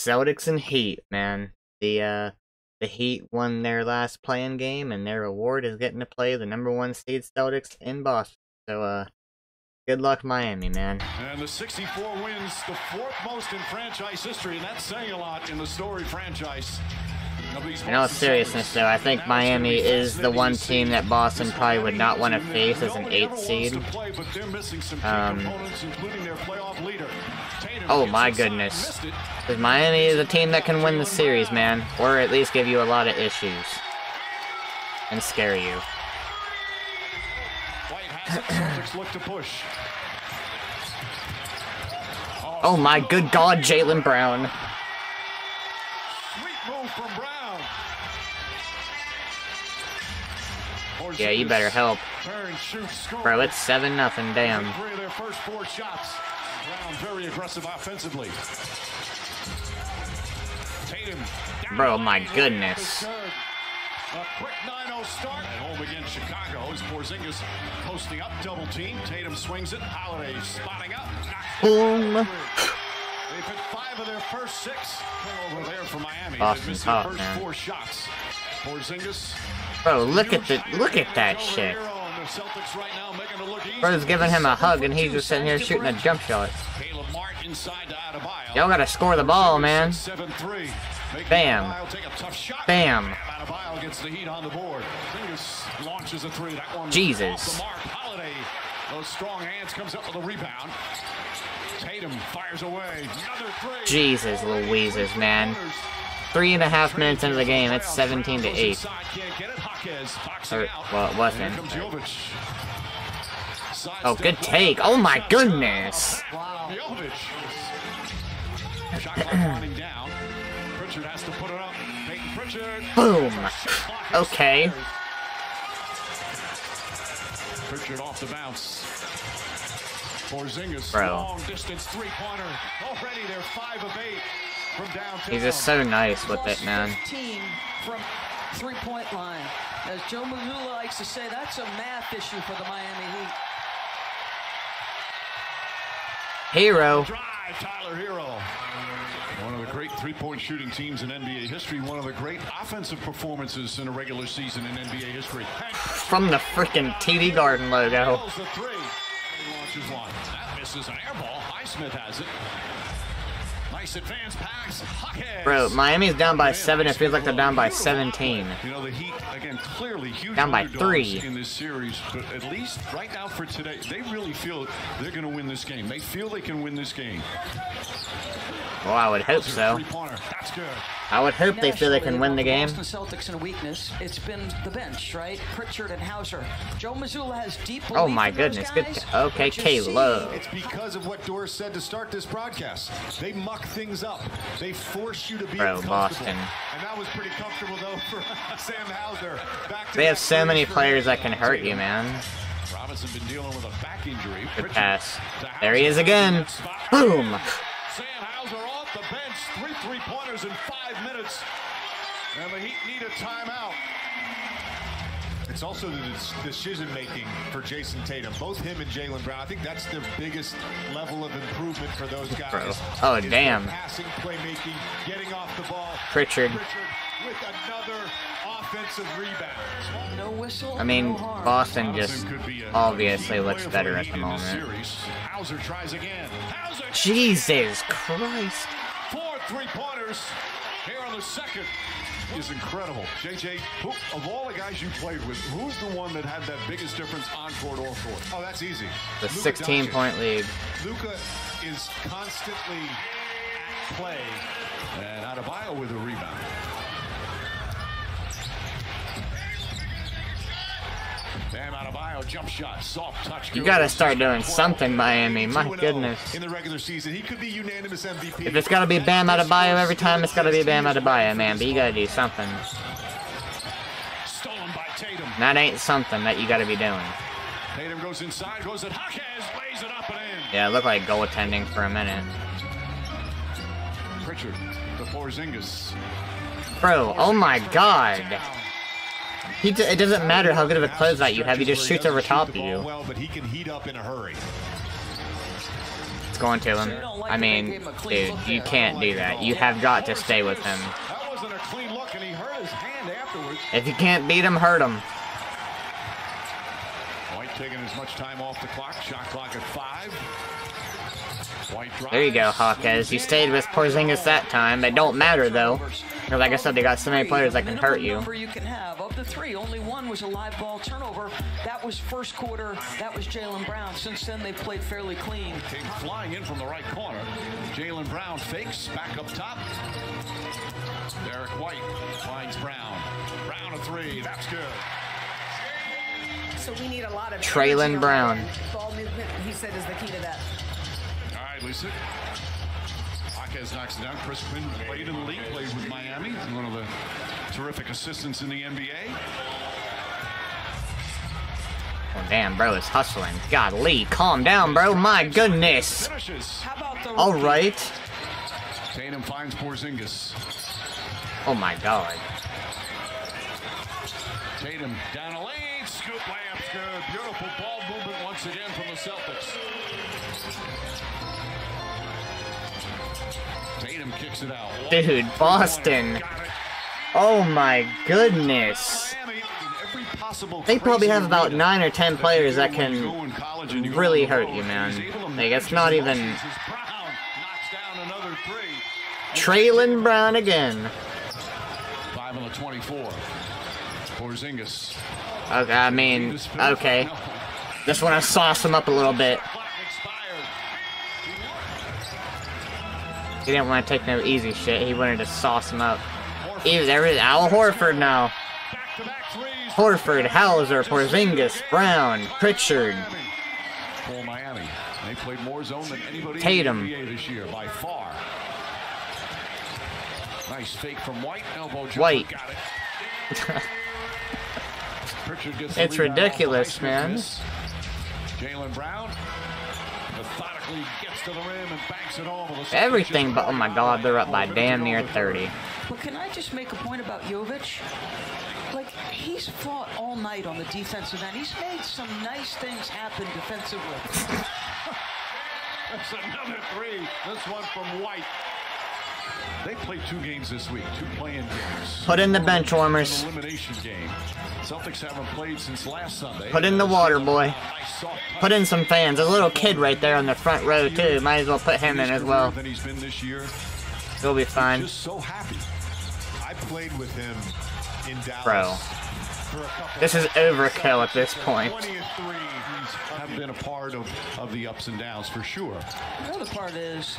Celtics and Heat, man. The uh the Heat won their last play-in game and their award is getting to play the number one seed Celtics in Boston. So uh good luck Miami, man. And the 64 wins, the fourth most in franchise history, and that's saying a lot in the story franchise. In all seriousness, though, I think Miami is the one team that Boston probably would not want to face as an eighth seed. Um, oh my goodness. Because Miami is a team that can win the series, man. Or at least give you a lot of issues. And scare you. oh my good god, Jaylen Brown. Yeah, you better help. Bro, it's 7 nothing. damn. their first four shots. Brown very aggressive offensively. Bro, my goodness. A quick 9-0 start at home against Chicago as Porzingis posting up double team. Tatum swings it. Holiday spotting up. Boom. They've hit five of their first six. Over there for Miami. They Boston's hot, first man. four shots. Porzingis Bro, look at the look at that shit. Bro's giving him a hug and he's just sitting here shooting a jump shot. Y'all gotta score the ball, man. Bam. Bam. Jesus. Those strong hands comes up with a rebound. Tatum fires away. Jesus Louises, man. Three and a half minutes into the game, it's 17 to 8. Or, well, it wasn't. Oh, good take. Oh my goodness. Boom. Okay. Pritchard off the bounce. Porzingis, long distance three-pointer. Already they're five of eight. He's just so nice with it, man. 15 from three-point line. As Joe Mazzulla likes to say, that's a math issue for the Miami Heat. Herro. Drive, Tyler Herro. One of the great three-point shooting teams in NBA history. One of the great offensive performances in a regular season in NBA history. From the freaking TD Garden logo. Pulls the three. He launches one. That misses an air ball. Highsmith has it. Nice advance pass. Bro, Miami's down by 7. It feels like they're down by 17. You know, the Heat, again, clearly huge Down by three. in this series, but at least right now for today, they really feel they're going to win this game. They feel they can win this game. Well, I would hope so. Three-pointer. That's good. I would hope they feel they can win the game. Boston Celtics in weakness. It's been the bench, right? Pritchard and Hauser. Joe Mazzulla has deep Oh my in those goodness. Good. Okay, but you K see- Love. It's because of what Doris said to start this broadcast. They muck things up. They force you to be Bro. Boston. And that was pretty comfortable though for Sam Hauser. Back to They have so many players that can hurt you, man. Robinson been dealing with a back injury. Good pass. There he is again. Boom. Sam Hauser off the bench. Three three-pointers in five minutes. And the Heat need a timeout. It's also the decision making for Jayson Tatum. Both him and Jaylen Brown. I think that's the biggest level of improvement for those guys. Bro. Oh, is damn. Passing, playmaking, getting off the ball. Pritchard. Pritchard with another offensive rebound. No whistle. I mean, no harm. Boston just be obviously looks better at the Heat in this moment. Hauser tries again. Hauser Jesus Christ. Four three-pointers here on the second is incredible. JJ, who, of all the guys you played with, who's the one that had that biggest difference on court, off court? Oh, that's easy. The Luka 16 Doncic. point lead. Luka is constantly at play. And Adebayo with a rebound. Bam Adebayo, jump shot, soft touch. You gotta start doing something, Miami. My oh goodness. In the regular season, he could be unanimous MVP. If it's gotta be Bam Adebayo every time, it's gotta be Bam Adebayo, man. But you gotta do something. Stolen by Tatum. That ain't something that you gotta be doing. Tatum goes inside, goes at Hawkins, lays it up and in. Yeah, it looked like goaltending for a minute. Pritchard, the Porzingis. Bro, oh my god. He d- it doesn't matter how good of a closeout you have, he just shoots over top of you. Well, but he can heat up in a hurry. It's going to him. I mean, dude, you can't do that. You have got to stay with him. That wasn't a clean look, and he hurt his hand afterwards. If you can't beat him, hurt him. White taking as much time off the clock. Shot clock at five. There you go, Hawkes. You stayed with Porzingis that time. It don't matter, though. Because like I said, they got so many players that can hurt you. Number you can have of the three, only one was a live ball turnover. That was first quarter. That was Jaylen Brown. Since then, they've played fairly clean. Came flying in from the right corner. Jaylen Brown fakes, back up top. Derrick White finds Brown. Brown a three, that's good. So we need a lot of Traylon Brown. Ball movement, he said, is the key to that. All right, Lisa. Jaquez knocks it down. Chris Quinn played in the league, played with Miami. One of the terrific assistants in the NBA. Oh, damn, bro is hustling. God, Lee, calm down, bro. My goodness. Finishes. How about the All right. Tatum finds Porzingis. Oh my god. Tatum down a lane. Scoop layup's good. Beautiful ball movement once again from the Celtics. Dude, Boston. Oh my goodness. They probably have about nine or ten players that can really hurt you, man. Like, it's not even-. Traylon Brown again. Five on the 24. Porzingis. Okay, I mean, okay. Just want to sauce him up a little bit. Clock expired. He didn't want to take no easy shit. He wanted to sauce him up. Ew, there is Al Horford now. Horford, Hauser, Porzingis, Brown, Pritchard. For Miami. They played more zone than anybody Tatum. in the NBA this year by far. Nice fake from White. Elbow jumper. White. Got it. It's rebound off the ridiculous, man. Jaylen Brown methodically gets to the rim and banks it home. with a Everything but, oh my god, they're up by damn near 30. But can I just make a point about Jovic? Like, he's fought all night on the defensive end. He's made some nice things happen defensively. That's another three. This one from White. They played two games this week, two play-in games. Put in the bench warmers. Elimination game. Celtics haven't played since last Sunday. Put in the water, boy. Nice soft touch. Put in some fans. A little kid right there on the front row, too. Might as well put him in as well. Than he's been this year. He'll be fine. Just so happy. I played with him in Dallas. Bro. For a couple This is overkill at this point. 20 and three. Have been a part of, of the ups and downs for sure. The other part is,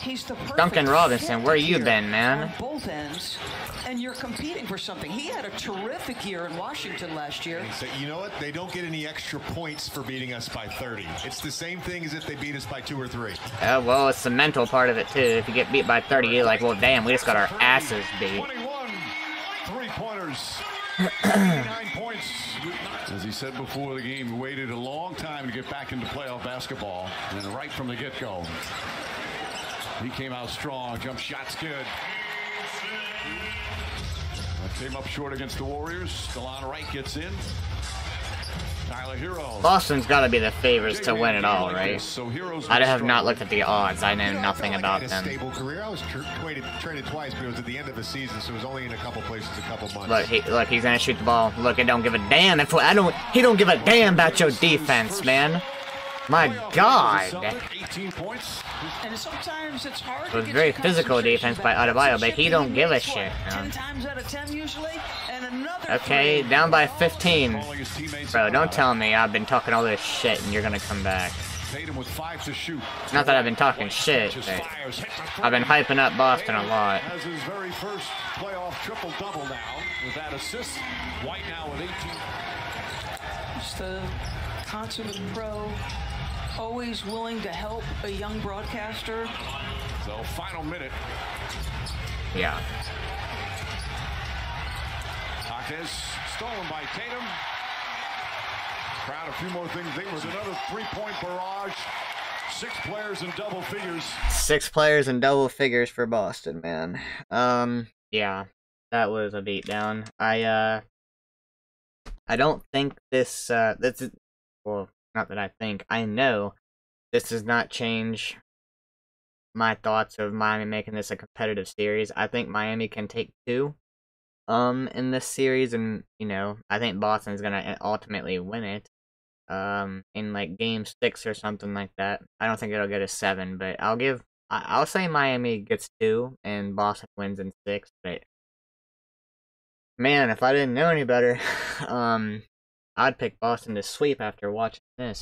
he's the Duncan Robinson, where you been, man? Both ends, and you're competing for something. He had a terrific year in Washington last year. So, you know what? They don't get any extra points for beating us by 30. It's the same thing as if they beat us by two or three. Uh, well, it's the mental part of it, too. If you get beat by 30, you're like, well, damn, we just got our asses beat. 21 three pointers. 29 points. As he said before the game, waited a long time to get back into playoff basketball. And right from the get go, he came out strong. Jump shot's good. Came up short against the Warriors. Delon Wright gets in. Tyler Herro. Boston's got to be the favorites to win it all, right? So Heroes I have not looked at the odds. I know You nothing I about them. stable career. I was tr- traded, traded twice, but it was at the end of the season, so it was only in a couple places, a couple months. Look, he, look, he's gonna shoot the ball. Look, I don't give a damn if I don't. He don't give a damn about your defense, man. My God. 18 points. And sometimes it's hard. It was very physical defense by back. Adebayo, but he don't give a shit, what, man. Ten times out of ten usually, and another. Okay, down by 15. Calling his teammates Bro, don't tell me I've been talking all this shit and you're gonna come back. Tatum with five to shoot. Not that I've been talking shit, but fires, hits a three. I've been hyping up Boston a lot. Has his very first playoff triple double now with that assist. White now with 18. Just a consummate pro, always willing to help a young broadcaster. So final minute. Yeah. Hawkes stolen by Tatum. Crowd a few more things. There was another three-point barrage. Six players in double figures. Six players in double figures for Boston, man. Um, yeah. That was a beatdown. I, uh, I don't think this, uh, this is, well, not that I think, I know this does not change my thoughts of Miami making this a competitive series. I think Miami can take two um in this series and you know, I think Boston's going to ultimately win it um in like game 6 or something like that. I don't think it'll get a 7, but I'll give I- I'll say Miami gets 2 and Boston wins in 6, but man, if I didn't know any better, um I'd pick Boston to sweep after watching this.